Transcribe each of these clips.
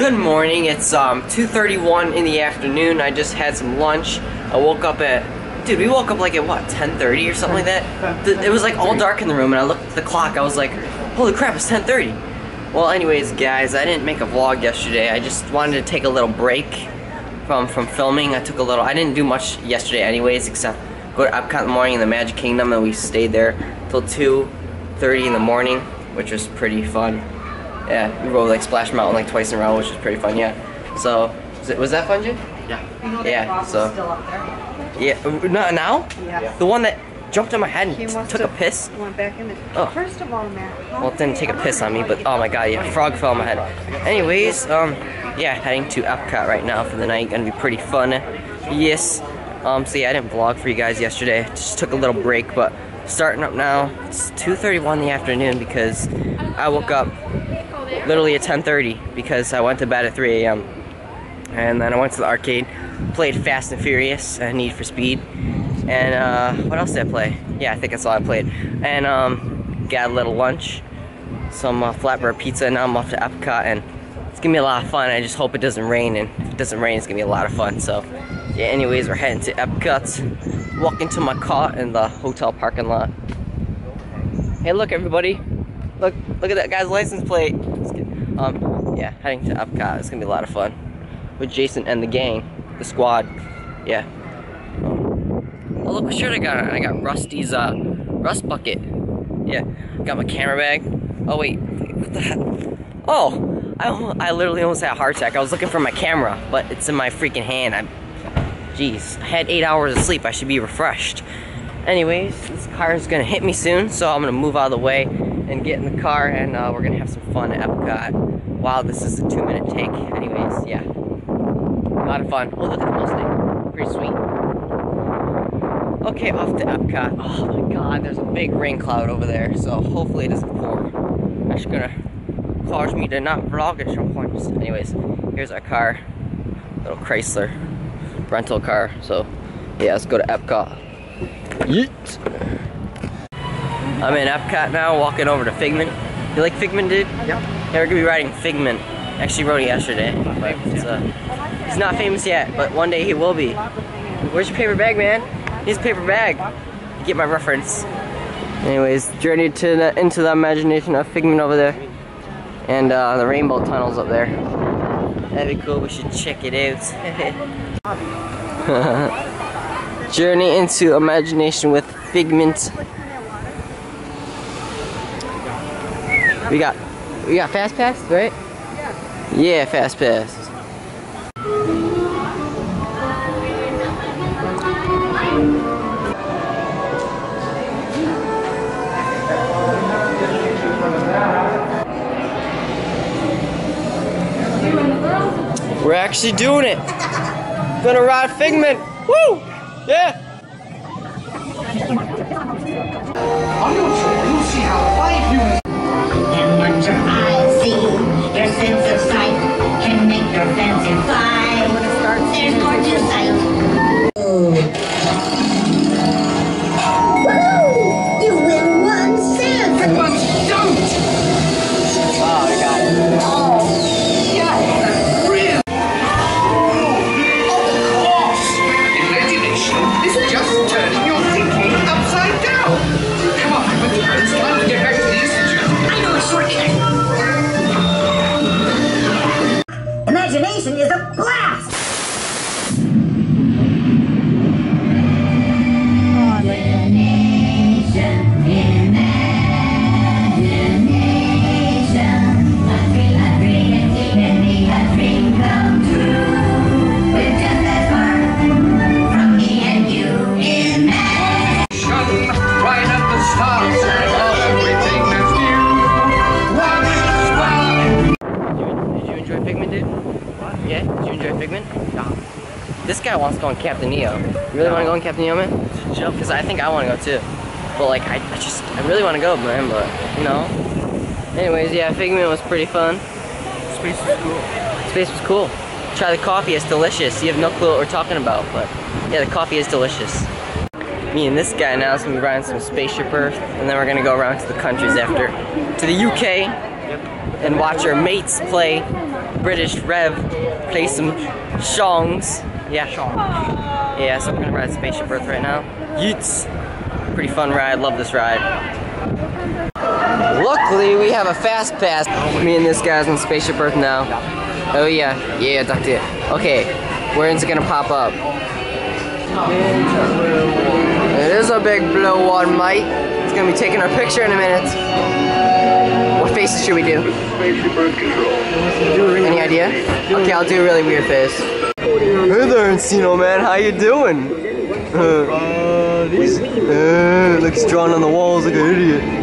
Good morning. It's um 2:31 in the afternoon. I just had some lunch. I woke up at dude. We woke up like at what 10:30 or something like that. It was like all dark in the room, and I looked at the clock. I was like, holy crap, it's 10:30. Well, anyways, guys, I didn't make a vlog yesterday. I just wanted to take a little break from from filming. I took a little. I didn't do much yesterday, anyways, except go to Epcot in the morning in the Magic Kingdom, and we stayed there till 2:30 in the morning, which was pretty fun. Yeah, we rode like Splash Mountain like twice in a row, which was pretty fun. Yeah. So was, it, was that fun, Jay? Yeah. You know Yeah, that boss so- is still up there? Yeah. uh, Not now. Yeah. The one that jumped on my head and He took a piss. Went back in there. Oh. First of all, Matt. how Well, it didn't take a piss on me, but oh my god, yeah, frog fell on my head. Anyways, um, yeah, heading to Epcot right now for the night. Gonna be pretty fun. Yes. Um, so yeah, I didn't vlog for you guys yesterday. Just took a little break, but starting up now. It's 2:31 in the afternoon because I woke up literally at 10:30 because I went to bed at 3 a.m. And then I went to the arcade, played Fast and Furious and Need for Speed. And uh, what else did I play? Yeah, I think that's all I played. And um, got a little lunch, some uh, flatbread pizza, and now I'm off to Epcot. And it's gonna be a lot of fun. I just hope it doesn't rain. And if it doesn't rain, it's gonna be a lot of fun. So, yeah, anyways, we're heading to Epcot. Walking to my car in the hotel parking lot. Hey, look, everybody. Look, look at that guy's license plate. Um, yeah, heading to Epcot. It's gonna be a lot of fun with Jason and the gang, the squad. Yeah. Um, oh, look what shirt I got. on. I got Rusty's uh, rust bucket. Yeah. Got my camera bag. Oh wait, what the heck? Oh, I, I literally almost had a heart attack. I was looking for my camera, but it's in my freaking hand. I'm, jeez, I had eight hours of sleep. I should be refreshed. Anyways, this car is gonna hit me soon, so I'm gonna move out of the way and get in the car, and uh, we're gonna have some fun at Epcot. Wow, this is a two-minute take. Anyways, yeah, a lot of fun. Oh, look at the whole thing, pretty sweet. Okay, off to Epcot. Oh my God, there's a big rain cloud over there, so hopefully it doesn't pour. That's gonna cause me to not vlog at some points. Anyways, here's our car, little Chrysler rental car. So yeah, let's go to Epcot. Yeet. I'm in Epcot now, walking over to Figment. You like Figment, dude? Yep. Yeah, we're gonna be riding Figment. Actually, rode it yesterday. But it's, uh, he's not famous yet, but one day he will be. Where's your paper bag, man? Here's a paper bag. You get my reference. Anyways, journey to the, into the imagination of Figment over there, and uh, the rainbow tunnels up there. That'd be cool. We should check it out. Journey into imagination with Figment. We got, we got fast pass, right? Yeah, Yeah, fast pass. Actually doing it. Gonna ride Figment. Woo! Yeah. On your tour, you'll see how five humans And what your eyes see, your sense of sight can make your fancy fly. There's more to sight. Captain EO. You really want to go on Captain EO, man? Because I think I want to go too. But like, I, I just, I really want to go, man. But you know. Anyways, yeah, Figment was pretty fun. Space was cool. Space was cool. Try the coffee; it's delicious. You have no clue what we're talking about, but yeah, the coffee is delicious. Me and this guy now is gonna be riding some spaceship Earth, and then we're gonna go around to the countries after, to the UK, and watch our mates play British Rev play some songs. Yeah. Sean. Yeah, so we're gonna ride Spaceship Earth right now. Yeets. Pretty fun ride, love this ride. Luckily, we have a fast pass. Me and this guy's on Spaceship Earth now. Oh yeah, yeah, Doctor. Okay, where's it gonna pop up? It is a big blue one, mate. It's gonna be taking our picture in a minute. What faces should we do? Spaceship Earth Control. Any idea? Okay, I'll do a really weird face. Hey there, Encino man, how you doing? Uh, uh, looks drawn on the walls like an idiot.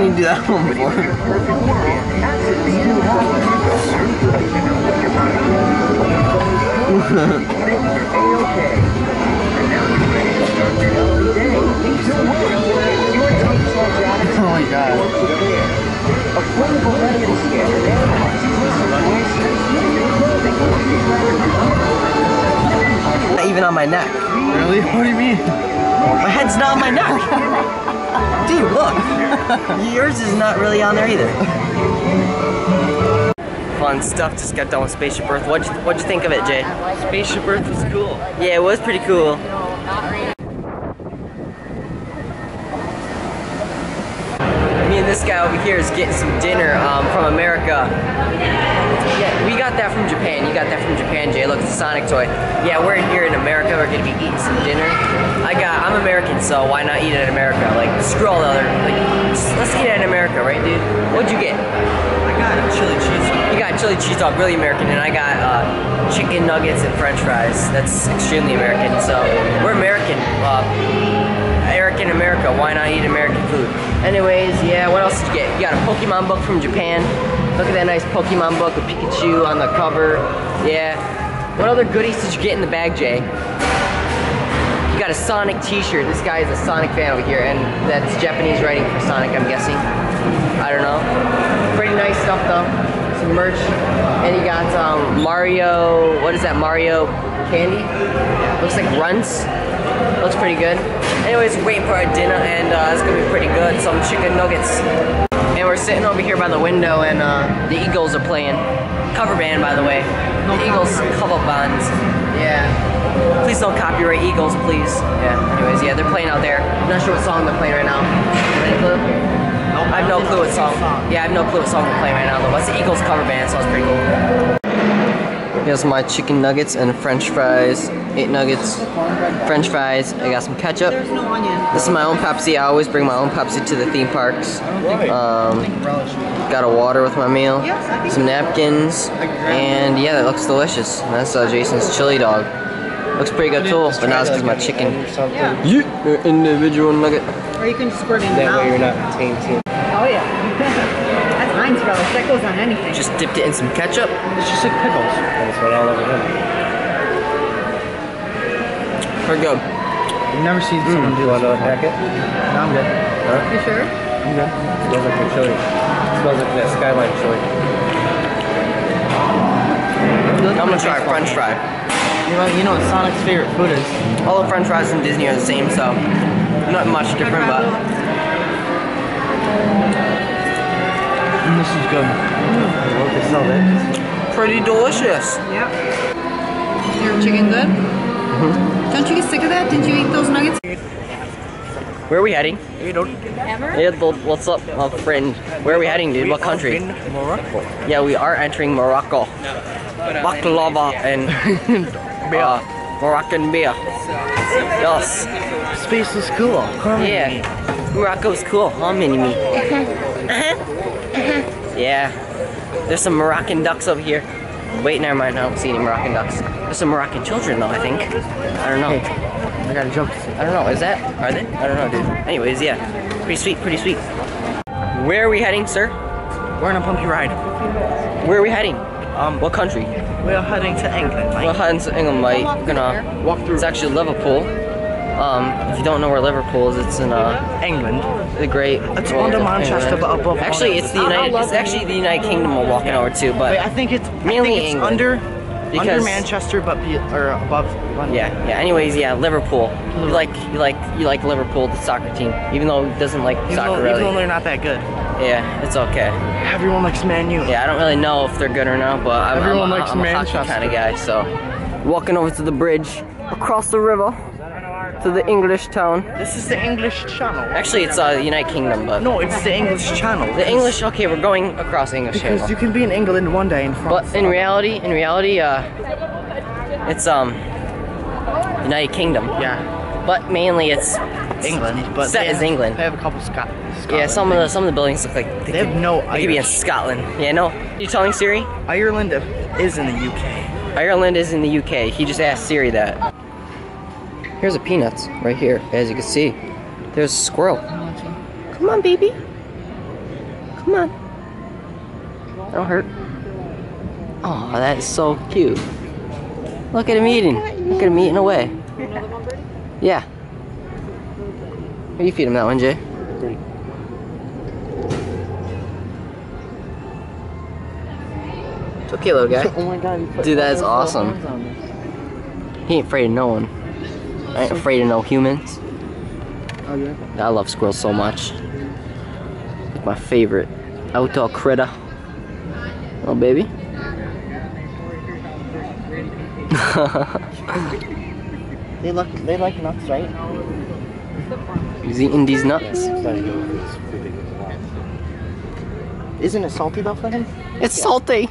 Seen you do that one before. Oh my god. Not even on my neck. Really? What do you mean? My head's not on my neck. Dude, look. Yours is not really on there either. Fun stuff. Just got done with Spaceship Earth. What'd you, what'd you think of it, Jay? Spaceship Earth was cool. Yeah, it was pretty cool. Me and this guy over here is getting some dinner um, from America. Yeah, we got that from Japan. You got that from Japan, Jay. Look, it's a Sonic toy. Yeah, we're in here in America. We're gonna be eating some dinner. I got. I'm American, so why not eat it in America? Like, screw all the other. Like, let's eat it in America, right, dude? What'd you get? I got a chili cheese. You got chili cheese dog, really American, and I got uh, chicken nuggets and French fries. That's extremely American. So we're American. Uh, Erik in America. Why not eat American food? Anyways, yeah. What else did you get? You got a Pokemon book from Japan. Look at that nice Pokemon book with Pikachu on the cover. Yeah. What other goodies did you get in the bag, Jay? You got a Sonic T-shirt. This guy is a Sonic fan over here, and that's Japanese writing for Sonic. I'm guessing. I don't know. Pretty nice stuff though. Some merch, and you got um, Mario. What is that? Mario candy? Looks like runts. Looks pretty good. Anyways, waiting for our dinner, and uh, it's gonna be pretty good. Some chicken nuggets. Sitting over here by the window, and uh, the Eagles are playing. Cover band, by the way. The Eagles cover bands. Yeah. Please don't copyright Eagles, please. Yeah. Anyways, yeah, they're playing out there. I'm not sure what song they're playing right now. Any clue? I have no clue what song. Yeah, I have no clue what song they're playing right now though. It's the Eagles cover band, so it's pretty cool. Here's my chicken nuggets and French fries. Eight nuggets, French fries. I got some ketchup. This is my own Pepsi. I always bring my own Pepsi to the theme parks. Um, got a water with my meal, some napkins, and yeah, that looks delicious. That's uh, Jason's chili dog. Looks pretty good too, but now it's because my chicken. Yeah, individual nugget. Or you can squirt it in That way you're not tainted. Oh yeah. That's Heinz relish. That goes on anything. Just dipped it in some ketchup. It's just like pickles. That's what all over him. Pretty good. I've never seen mm. someone do Do want this another packet? No, I'm good. You sure? I'm good. smells like the chili. smells like that skyline chili. I'm gonna try a French fry. You know, you know what Sonic's favorite food is? All the French fries in Disney are the same, so not much different, but And this is good. What they sell there? Mm. pretty delicious. Yep. Your chicken good? Mm-hmm. Don't you get sick of that? Didn't you eat those nuggets? Where are we heading? Ever? Yeah, well, what's up, my friend? Where are we heading, dude? What country? Morocco. Yeah, we are entering Morocco. Uh, Baklava and uh, Moroccan beer. Yes. Space is cool. Come Yeah. Morocco's cool, huh, mini me? yeah. There's some Moroccan ducks over here. Wait, never mind. I don't see any Moroccan ducks. There's some Moroccan children, though. I think. I don't know. I got a joke to say. I don't know. Is that? Are they? I don't know, dude. Anyways, yeah. Pretty sweet. Pretty sweet. Where are we heading, sir? We're on a pumpy ride. Where are we heading? Um, What country? we're heading to England. We're heading to England, mate. We're gonna Walk through It's actually Liverpool. Um, if you don't know where Liverpool is, it's in uh, England. The great. It's under Manchester, but above Actually, it's the United. It's actually the United Kingdom we're walking over to, Wait, but I think it's Mainly think it's under under Manchester, but be, or above. London. yeah, yeah. Anyways, yeah, Liverpool. You like you like you like Liverpool, the soccer team, even though he doesn't like Even soccer though, really. even though they're not that good. Yeah, it's okay. Everyone likes Man U. Yeah, I don't really know if they're good or not, but I'm, Everyone I'm, likes I'm a hockey Manchester. kind of guy. So, walking over to the bridge across the river to the English town. This is the English Channel. Actually, it's uh, United Kingdom, but No, it's the English Channel. the English. Okay, we're going across English Because Channel. you can be in England one day and France. But in reality, in reality, uh, it's um United Kingdom. yeah, But mainly it's England. But Set is England. They have a couple Scot- Scotland. yeah. Some of the some of the buildings look like they, They could, have no they could be in Scotland. Yeah, no. You telling Siri? Ireland is in the UK. Ireland is in the UK. He just asked Siri that. Here's a peanuts right here, as you can see. There's a squirrel. Come on, baby. Come on. Don't hurt. Oh, that is so cute. Look at him eating. Look at him eating away. Yeah. What you feed him that one, Jay? It's okay, little guy. Oh my god. Dude, that is all those little awesome. horns on this. He ain't afraid of no one. I ain't afraid of no humans. Oh, yeah. I love squirrels so much. It's my favorite outdoor critter. Oh, baby. They look. They like nuts, right? He's eating these nuts. It's not good if it's too big of a lot. Isn't it salty though for him? It's salty.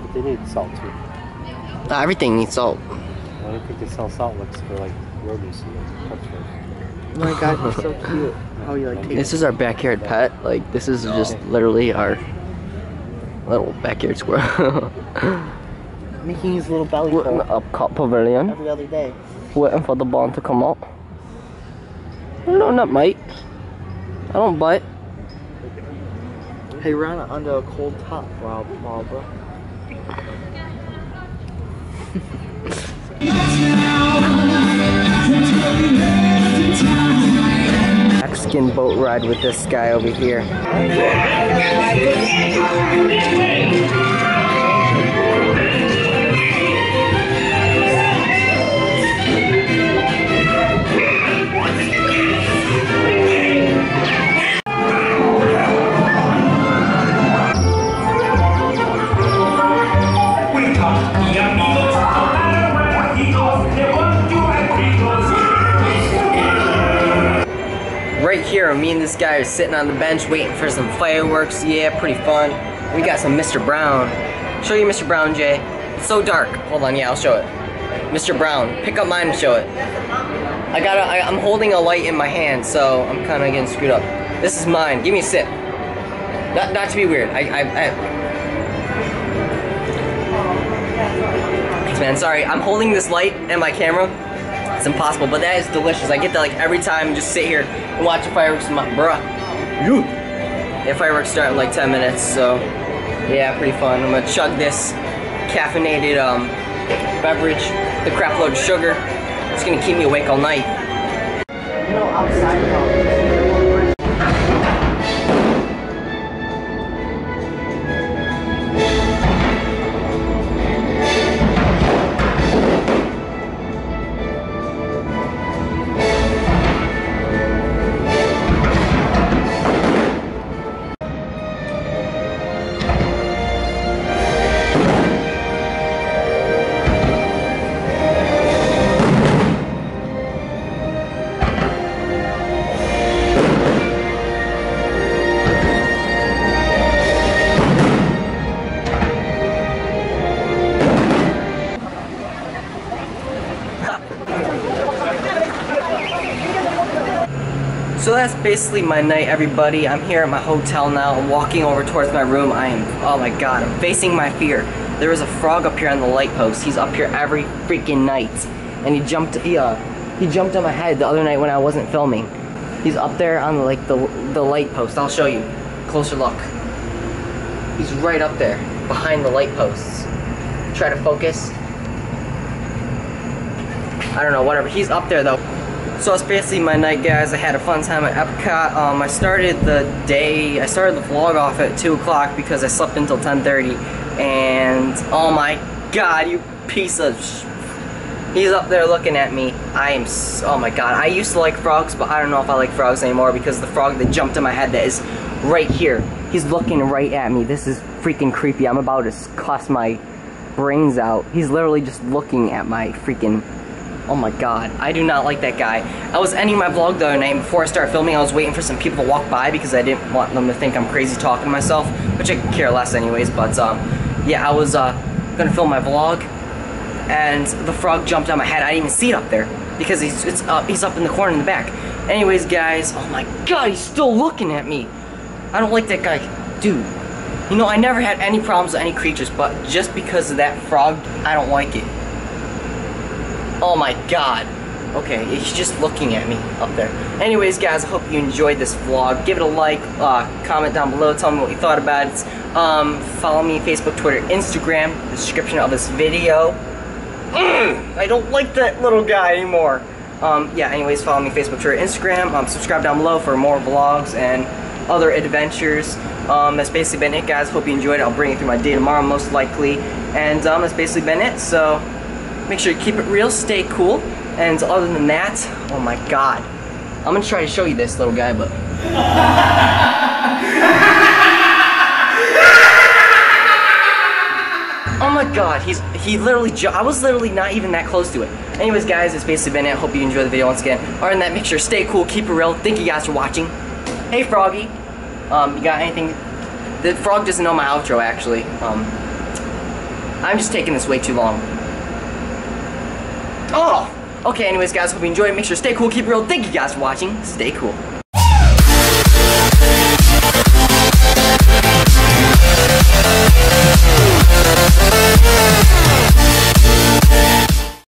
But they need salt too. Uh, everything needs salt. I don't think they sell salt licks for like rodents and pets for. Oh my god, he's so cute. Oh, How you like This is our backyard pet. Like, this is just literally our little backyard squirrel. making his little belly We're in full Pavilion, every other day. waiting for the bond to come out. No, not mate. I don't bite. Hey, run under a cold top, Rob, Barbara. Mexican boat ride with this guy over here. Me and this guy are sitting on the bench waiting for some fireworks. Yeah, pretty fun. We got some Mr. Brown. Show you Mr. Brown, Jay. It's so dark. Hold on, yeah, I'll show it. Mr. Brown, pick up mine and show it. I got. I, I'm holding a light in my hand, so I'm kind of getting screwed up. This is mine. Give me a sip. Not, not to be weird. I, I, I. Man. Sorry, I'm holding this light and my camera. It's impossible, but that is delicious. I get that like every time, just sit here and watch the fireworks. with My bruh. You. Yeah, fireworks start in like 10 minutes, so yeah, pretty fun. I'm gonna chug this caffeinated um, beverage, the crap load of sugar. It's gonna keep me awake all night. You know, outside So that's basically my night, everybody. I'm here at my hotel now. I'm walking over towards my room. I am, oh my god, I'm facing my fear. There is a frog up here on the light post. He's up here every freaking night. And he jumped, he, uh, he jumped on my head the other night when I wasn't filming. He's up there on like the, the light post. I'll show you. Closer look. He's right up there. behind the light posts. Try to focus. I don't know, whatever. He's up there though. So it's basically my night, guys. I had a fun time at Epcot. Um, I started the day, I started the vlog off at 2 o'clock because I slept until 10.30. And, oh my god, you piece of He's up there looking at me. I am, so, oh my god. I used to like frogs, but I don't know if I like frogs anymore because the frog that jumped in my head that is right here. He's looking right at me. This is freaking creepy. I'm about to cuss my brains out. He's literally just looking at my freaking Oh my god, I do not like that guy. I was ending my vlog the other night, before I started filming, I was waiting for some people to walk by because I didn't want them to think I'm crazy talking to myself, which I care less anyways, but um, yeah, I was uh, gonna film my vlog, and the frog jumped on my head. I didn't even see it up there because he's, it's up, he's up in the corner in the back. Anyways, guys, oh my god, he's still looking at me. I don't like that guy. Dude, you know, I never had any problems with any creatures, but just because of that frog, I don't like it. Oh my god. Okay, he's just looking at me up there. Anyways, guys, I hope you enjoyed this vlog. Give it a like, uh, comment down below, tell me what you thought about it. Um, follow me Facebook, Twitter, Instagram, description of this video. Mm, I don't like that little guy anymore. Um, yeah, anyways, follow me Facebook, Twitter, Instagram. Um, subscribe down below for more vlogs and other adventures. Um, that's basically been it, guys. Hope you enjoyed it. I'll bring it through my day tomorrow, most likely. And um, that's basically been it. So make sure you keep it real, stay cool. And other than that, oh my god. I'm gonna try to show you this little guy, but. Oh my god, he's he literally I was literally not even that close to it. Anyways guys, it's basically been it. Hope you enjoyed the video once again. Other than that, make sure stay cool, keep it real. Thank you guys for watching. Hey Froggy. Um, you got anything? The frog doesn't know my outro actually. Um I'm just taking this way too long. Oh! Okay, anyways guys, hope you enjoyed. Make sure to stay cool, keep real. Thank you guys for watching. Stay cool.